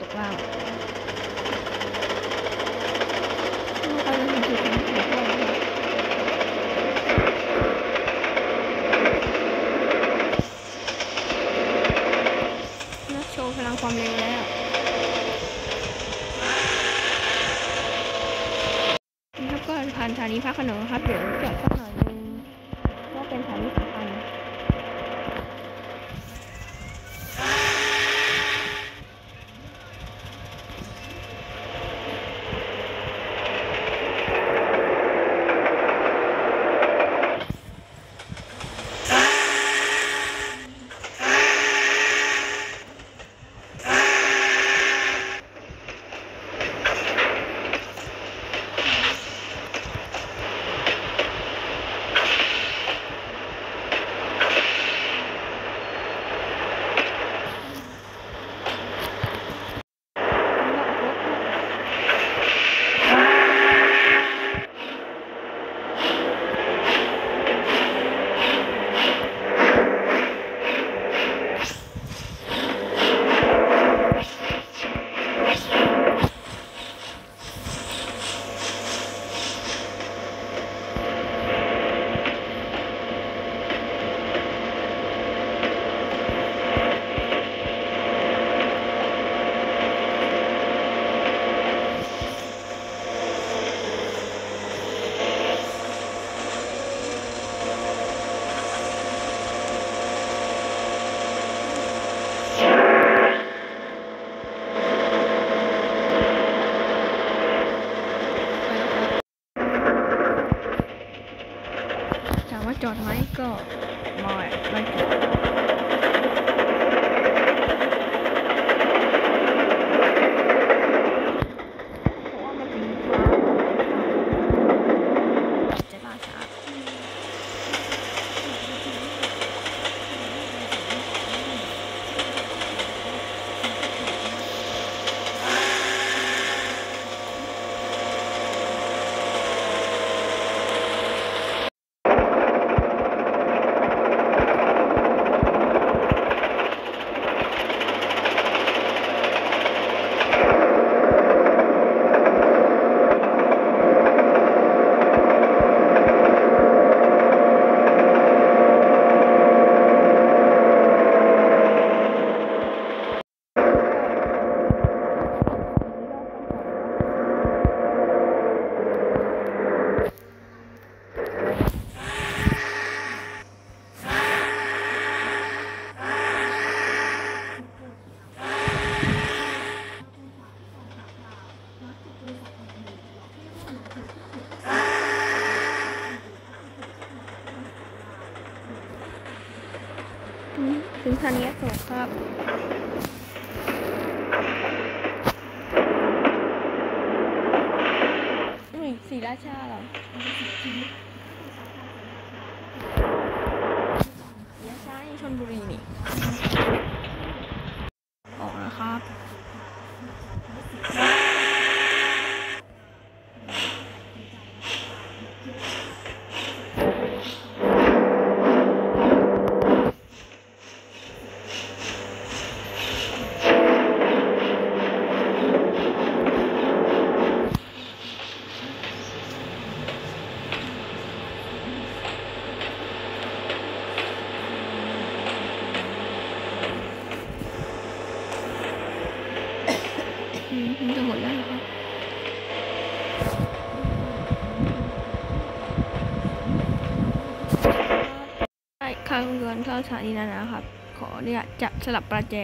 ตกว่าโชว์พลังความเร็วแล้วครับก็ผ่านสถานีพักขนมครับ เดี๋ยวจอดสักหน่อย จอดไหมก็ไม่ไม่จอดเพราะว่ามันเป็นฟ้าจะล่าช้า ถึงสถานีอโศกครับอุ้ยสีราชาเหรอราชาชนบุรีนี่ มันจะหมดแล้วเหรอครับใช่ข้างเรือนเข้าสถานีนั้นนะครับ ขอเนี่ยจะสลับประแจ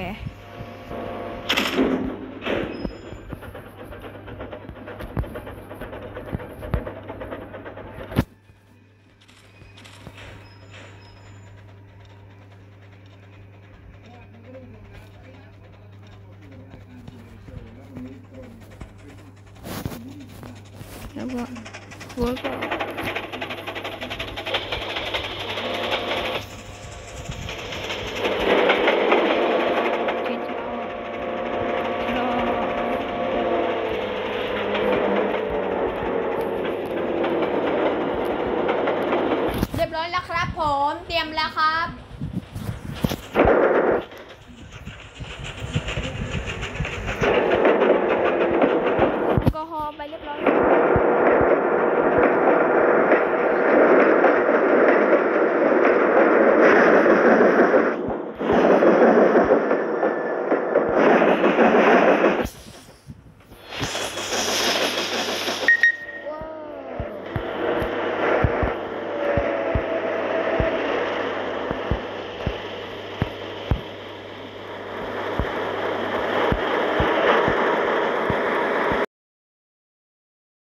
แล้วก็หัวก็เรียบร้อยแล้วครับผม เตรียมแล้วครับ